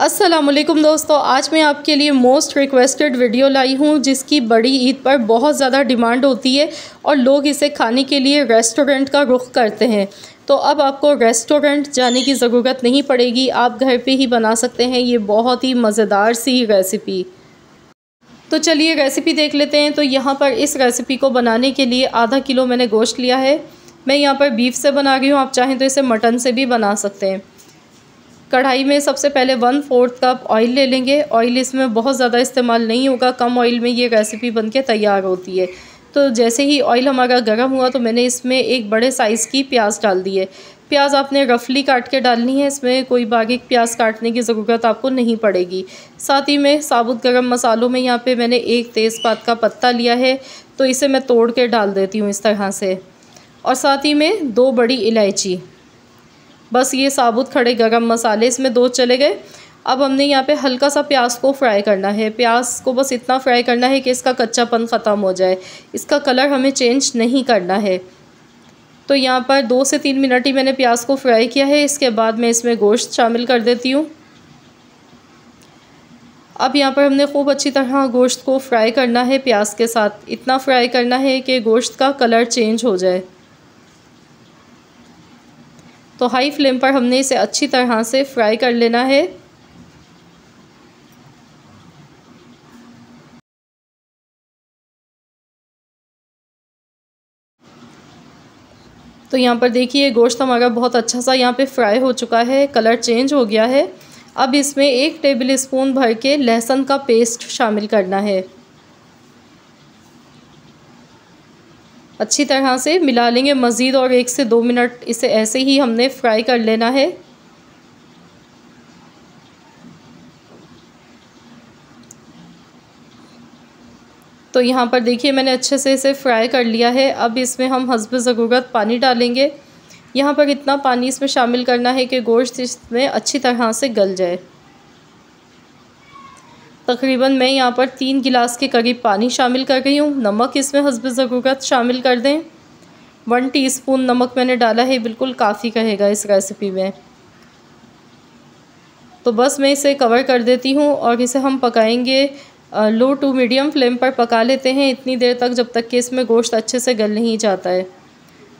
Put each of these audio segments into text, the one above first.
असलम दोस्तों, आज मैं आपके लिए मोस्ट रिक्वेस्टेड वीडियो लाई हूँ, जिसकी बड़ी ईद पर बहुत ज़्यादा डिमांड होती है और लोग इसे खाने के लिए रेस्टोरेंट का रुख करते हैं। तो अब आपको रेस्टोरेंट जाने की ज़रूरत नहीं पड़ेगी, आप घर पे ही बना सकते हैं, ये बहुत ही मज़ेदार सी रेसिपी तो चलिए रेसिपी देख लेते हैं तो यहाँ पर इस रेसिपी को बनाने के लिए आधा किलो मैंने गोश्त लिया है। मैं यहाँ पर बीफ से बना रही हूँ, आप चाहें तो इसे मटन से भी बना सकते हैं। कढ़ाई में सबसे पहले वन फोर्थ कप ऑयल ले लेंगे। ऑयल इसमें बहुत ज़्यादा इस्तेमाल नहीं होगा। कम ऑयल में ये रेसिपी बन के तैयार होती है। तो जैसे ही ऑयल हमारा गर्म हुआ तो मैंने इसमें एक बड़े साइज़ की प्याज डाल दी है। प्याज आपने रफली काट के डालनी है। इसमें कोई बारीक प्याज काटने की ज़रूरत आपको नहीं पड़ेगी। साथ ही में साबुत गरम मसालों में यहाँ पे मैंने एक तेज़पात का पत्ता लिया है। तो इसे मैं तोड़ के डाल देती हूँ इस तरह से। और साथ ही में दो बड़ी इलायची। बस ये साबुत खड़े गरम मसाले इसमें दो चले गए। अब हमने यहाँ पे हल्का सा प्याज को फ्राई करना है। प्याज को बस इतना फ्राई करना है कि इसका कच्चापन ख़त्म हो जाए। इसका कलर हमें चेंज नहीं करना है। तो यहाँ पर दो से तीन मिनट ही मैंने प्याज को फ्राई किया है। इसके बाद मैं इसमें गोश्त शामिल कर देती हूँ। अब यहाँ पर हमने खूब अच्छी तरह गोश्त को फ्राई करना है प्याज के साथ। इतना फ्राई करना है कि गोश्त का कलर चेंज हो जाए। तो हाई फ्लेम पर हमने इसे अच्छी तरह से फ्राई कर लेना है। तो यहाँ पर देखिए, गोश्त हमारा बहुत अच्छा सा यहाँ पे फ्राई हो चुका है कलर चेंज हो गया है। अब इसमें एक टेबल स्पून भर के लहसुन का पेस्ट शामिल करना है। अच्छी तरह से मिला लेंगे मज़ीद और एक से दो मिनट इसे ऐसे ही हमने फ्राई कर लेना है। तो यहाँ पर देखिए मैंने अच्छे से इसे फ्राई कर लिया है। अब इसमें हम हसब ज़रूरत पानी डालेंगे। यहाँ पर इतना पानी इसमें शामिल करना है कि गोश्त इसमें अच्छी तरह से गल जाए। तकरीबन मैं यहाँ पर तीन गिलास के करीब पानी शामिल कर रही हूँ। नमक इसमें हसब ज़रूरत शामिल कर दें। वन टीस्पून नमक मैंने डाला है, बिल्कुल काफ़ी कहेगा इस रेसिपी में। तो बस मैं इसे कवर कर देती हूँ और इसे हम पकाएँगे। लो टू मीडियम फ्लेम पर पका लेते हैं। इतनी देर तक जब तक कि इसमें गोश्त अच्छे से गल नहीं जाता है।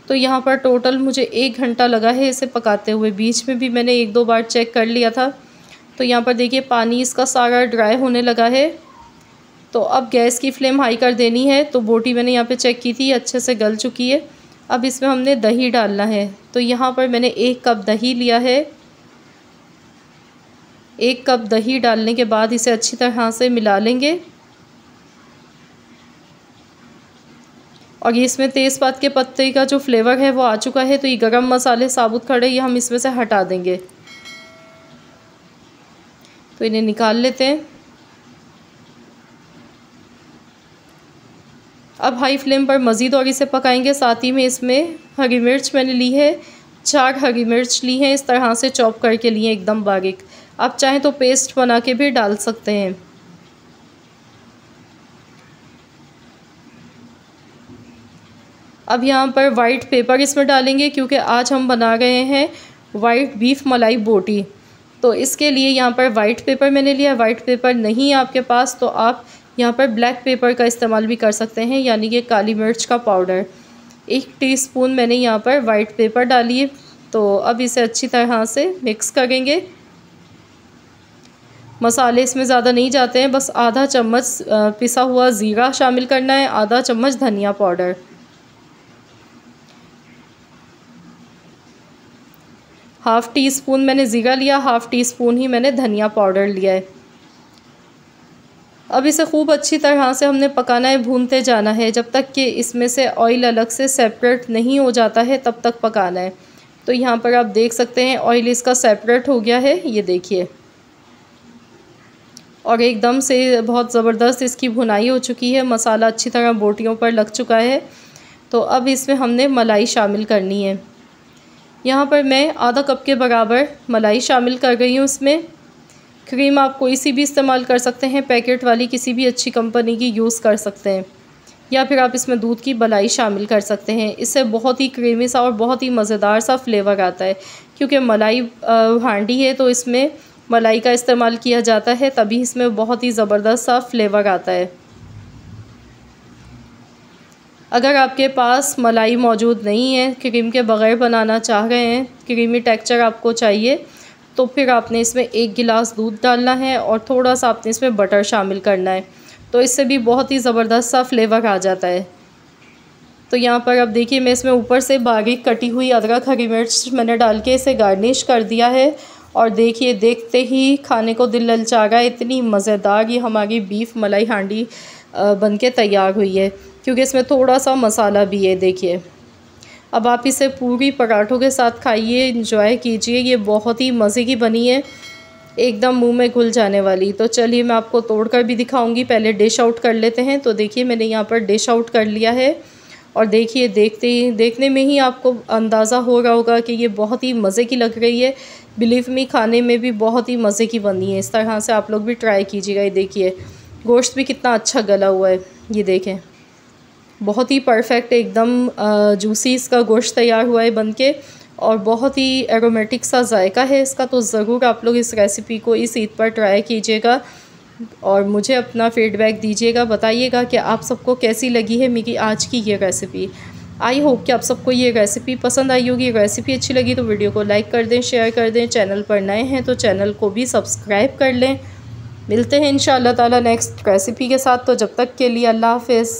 तो यहाँ पर टोटल मुझे एक घंटा लगा है इसे पकाते हुए। बीच में भी मैंने एक दो बार चेक कर लिया था। तो यहाँ पर देखिए, पानी इसका सारा ड्राई होने लगा है। तो अब गैस की फ्लेम हाई कर देनी है। तो बोटी मैंने यहाँ पे चेक की थी, अच्छे से गल चुकी है। अब इसमें हमने दही डालना है। तो यहाँ पर मैंने एक कप दही लिया है। एक कप दही डालने के बाद इसे अच्छी तरह से मिला लेंगे। और ये इसमें तेज़पात के पत्ते का जो फ्लेवर है, वो आ चुका है। तो ये गरम मसाले साबुत खड़े, ये हम इसमें से हटा देंगे। तो इन्हें निकाल लेते हैं। अब हाई फ्लेम पर मज़ीद और इसे पकाएँगे। साथ ही में इसमें हरी मिर्च मैंने ली है। चार हरी मिर्च ली हैं। इस तरह से चॉप करके लिए एकदम बारीक। आप चाहें तो पेस्ट बना के भी डाल सकते हैं। अब यहाँ पर वाइट पेपर इसमें डालेंगे क्योंकि आज हम बना रहे हैं वाइट बीफ मलाई बोटी। तो इसके लिए यहाँ पर वाइट पेपर मैंने लिया। वाइट पेपर नहीं है आपके पास तो आप यहाँ पर ब्लैक पेपर का इस्तेमाल भी कर सकते हैं, यानी कि काली मिर्च का पाउडर एक टीस्पून मैंने यहाँ पर वाइट पेपर डाली तो अब इसे अच्छी तरह से मिक्स करेंगे। मसाले इसमें ज़्यादा नहीं जाते हैं, बस आधा चम्मच पिसा हुआ ज़ीरा शामिल करना है, आधा चम्मच धनिया पाउडर हाफ़ टी स्पून मैंने ज़ीरा लिया, हाफ़ टी स्पून ही मैंने धनिया पाउडर लिया है। अब इसे खूब अच्छी तरह से हमने पकाना है, भूनते जाना है। जब तक कि इसमें से ऑयल अलग से सेपरेट नहीं हो जाता है, तब तक पकाना है। तो यहाँ पर आप देख सकते हैं, ऑयल इसका सेपरेट हो गया है, ये देखिए। और एकदम से बहुत ज़बरदस्त इसकी भुनाई हो चुकी है, मसाला अच्छी तरह बोटियों पर लग चुका है। तो अब इसमें हमने मलाई शामिल करनी है। यहाँ पर मैं आधा कप के बराबर मलाई शामिल कर गई हूँ इसमें। क्रीम आप कोई सी भी इस्तेमाल कर सकते हैं, पैकेट वाली किसी भी अच्छी कंपनी की यूज़ कर सकते हैं। या फिर आप इसमें दूध की मलाई शामिल कर सकते हैं। इससे बहुत ही क्रीमी सा और बहुत ही मज़ेदार सा फ्लेवर आता है। क्योंकि मलाई हांडी है तो इसमें मलाई का इस्तेमाल किया जाता है, तभी इसमें बहुत ही ज़बरदस्त सा फ्लेवर आता है। अगर आपके पास मलाई मौजूद नहीं है, क्रीम के बग़ैर बनाना चाह रहे हैं, क्रीमी टेक्सचर आपको चाहिए तो फिर आपने इसमें एक गिलास दूध डालना है और थोड़ा सा आपने इसमें बटर शामिल करना है। तो इससे भी बहुत ही ज़बरदस्त सा फ्लेवर आ जाता है। तो यहाँ पर अब देखिए, मैं इसमें ऊपर से बारीक कटी हुई अदरक, हरी मिर्च मैंने डाल के इसे गार्निश कर दिया है और देखिए, देखते ही खाने को दिल ललचा रहा है, इतनी मज़ेदार ये हमारी बीफ मलाई हांडी बन के तैयार हुई है। क्योंकि इसमें थोड़ा सा मसाला भी है, देखिए। अब आप इसे पूरी पराठों के साथ खाइए इंजॉय कीजिए। ये बहुत ही मज़े की बनी है। एकदम मुँह में घुल जाने वाली। तो चलिए मैं आपको तोड़ कर भी दिखाऊँगी। पहले डिश आउट कर लेते हैं। तो देखिए, मैंने यहाँ पर डिश आउट कर लिया है। और देखिए, देखते ही, देखने में ही आपको अंदाज़ा हो रहा होगा कि ये बहुत ही मज़े की लग रही है। बिलीव मी खाने में भी बहुत ही मज़े की बनी है। इस तरह से आप लोग भी ट्राई कीजिएगा। ये देखिए, गोश्त भी कितना अच्छा गला हुआ है। ये देखें। बहुत ही परफेक्ट एकदम जूसी इसका गोश्त तैयार हुआ है बन के और बहुत ही एरोमेटिक सा जायका है इसका तो ज़रूर आप लोग इस रेसिपी को इस ईद पर ट्राई कीजिएगा और मुझे अपना फ़ीडबैक दीजिएगा, बताइएगा कि आप सबको कैसी लगी है मेरी आज की ये रेसिपी आई होप कि आप सबको ये रेसिपी पसंद आई होगी। रेसिपी अच्छी लगी तो वीडियो को लाइक कर दें शेयर कर दें। चैनल पर नए हैं तो चैनल को भी सब्सक्राइब कर लें। मिलते हैं इन ताला नेक्स्ट रेसिपी के साथ। तो जब तक के लिए अल्लाह हाफिज़।